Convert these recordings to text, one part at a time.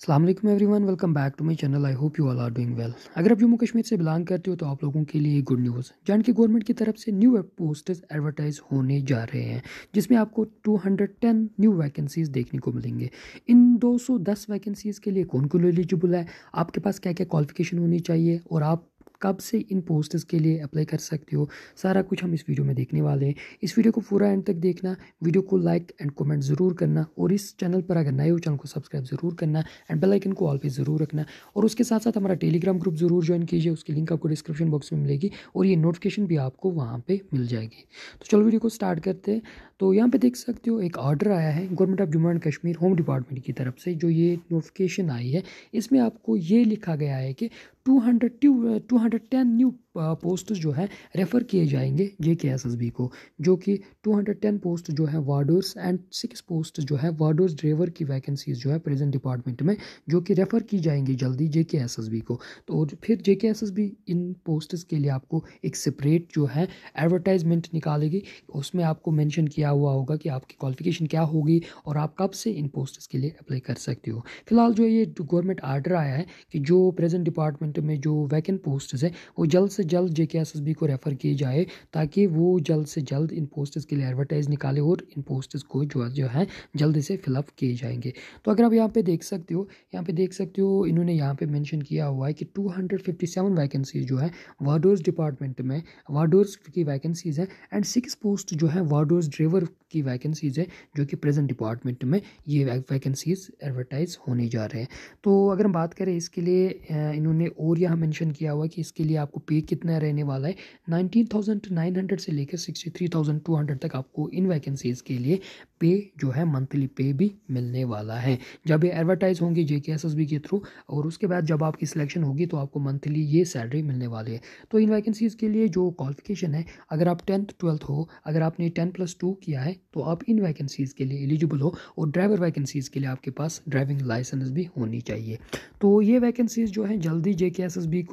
Allam everyone welcome back to my channel I hope you all are doing well अगर आप जम्मू कश्मीर से belong करते हो तो आप लोगों के लिए गुड न्यूज़ जान की गवर्नमेंट की तरफ़ से न्यू पोस्ट एडवर्टाइज होने जा रहे हैं, जिसमें आपको 210 न्यू वैकेंसीज देखने को मिलेंगे। इन 210 वैकेंसीज के लिए कौन कौन एलिजिबल है? आपके पास क्या क्या क्वालिफिकेशन होनी चाहिए? और आप कब से इन पोस्ट्स के लिए अप्लाई कर सकते हो? सारा कुछ हम इस वीडियो में देखने वाले हैं। इस वीडियो को पूरा एंड तक देखना वीडियो को लाइक एंड कमेंट ज़रूर करना और इस चैनल पर अगर नए हो चैनल को सब्सक्राइब ज़रूर करना एंड बेल आइकन को ऑल पे ज़रूर रखना। और उसके साथ साथ हमारा टेलीग्राम ग्रुप ज़रूर ज्वाइन कीजिए, उसकी लिंक आपको डिस्क्रिप्शन बॉक्स में मिलेगी और ये नोटिफिकेशन भी आपको वहाँ पर मिल जाएगी। तो चलो वीडियो को स्टार्ट करते हैं। तो यहाँ पर देख सकते हो एक ऑर्डर आया है government of Jammu and Kashmir home department की तरफ़ से, जो ये नोटिफिकेशन आई है। इसमें आपको ये लिखा गया है कि two hundred two two hundred ten new post जो है रेफ़र किए जाएँगे जे के एस एस बी को, जो कि 210 पोस्ट जो है वार्डर्स एंड सिक्स पोस्ट जो है वार्डर्स ड्राइवर की वैकेंसीज जो है प्रेजेंट डिपार्टमेंट में, जो कि रेफ़र की जाएँगी जल्दी जे के एस एस बी को। तो फिर J K S S B इन पोस्ट के लिए आपको एक सेपरेट जो है एडवर्टाइजमेंट निकालेगी। उसमें आपको मैंशन किया हुआ होगा कि आपकी क्वालिफिकेशन क्या होगी और आप कब से इन पोस्ट के लिए अप्लाई कर सकते हो। फ़िलहाल जो ये गवर्नमेंट आर्डर आया है कि जो प्रेजेंट डिपार्टमेंट में जो वैकेंट पोस्ट है, वो जल्द से जल्द जे को रेफ़र किए जाए ताकि वो जल्द से जल्द इन पोस्टर्स के लिए एडवर्टाइज निकाले और इन पोस्टर्स को जो जो है, जल्दी से फिलअप किए जाएँगे। तो अगर आप यहाँ पे देख सकते हो, यहाँ पे देख सकते हो, इन्होंने यहाँ पे मेंशन किया हुआ है कि 257 वैकेंसीज जो है वार्डोर्स डिपार्टमेंट में वार्डोर्स की वैकेंसीज़ हैं एंड सिक्स पोस्ट जो है वार्डोर्स ड्राइवर की वैकेंसीज़ है, जो कि प्रेजेंट डिपार्टमेंट में ये वैकेंसीज एडवर्टाइज होने जा रहे हैं। तो अगर हम बात करें इसके लिए इन्होंने और यहाँ मेंशन किया हुआ कि इसके लिए आपको पे कितना रहने वाला है नाइनटीन थाउज़ेंड नाइन हंड्रेड से लेकर sixty three thousand two hundred तक आपको इन वैकेंसीज़ के लिए पे जो है मंथली पे भी मिलने वाला है। जब ये एडवर्टाइज होंगे J K S S B के थ्रू और उसके बाद जब आपकी सिलेक्शन होगी तो आपको मंथली ये सैलरी मिलने वाली है। तो इन वैकेंसीज़ के लिए जो क्वालिफिकेशन है, अगर आप टेंथ ट्वेल्थ हो, अगर आपने टेन प्लस टू किया है तो आप इन वैकेंसीज़ के लिए एलिजिबल हो और ड्राइवर वैकेंसीज़ के लिए आपके पास ड्राइविंग लाइसेंस भी होनी चाहिए। तो ये वैकेंसीज़ जो हैं, जल्दी जे के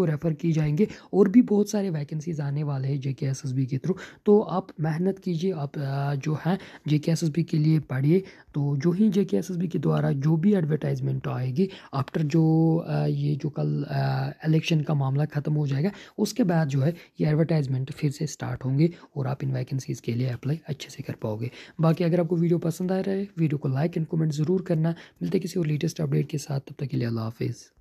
रेफ़र की जाएँगे और भी बहुत सारे वैकेंसीज़ आने वाले हैं जेकेएसएसबी के थ्रू तो आप मेहनत कीजिए, आप जो है जे के लिए पढ़िए। तो जो ही जे के द्वारा जो भी एडवर्टाइजमेंट आएगी आफ्टर जो ये जो कल इलेक्शन का मामला ख़त्म हो जाएगा, उसके बाद जो है ये एडवर्टाइजमेंट फिर से स्टार्ट होंगे और आप इन वैकेंसीज़ के लिए अप्लाई अच्छे से कर पाओगे। बाकी अगर आपको वीडियो पसंद आ रहा है, वीडियो को लाइक एंड कमेंट ज़रूर करना। मिलते किसी और लेटेस्ट अपडेट के साथ। तब तक के लिए अल्लाह हाफिज़।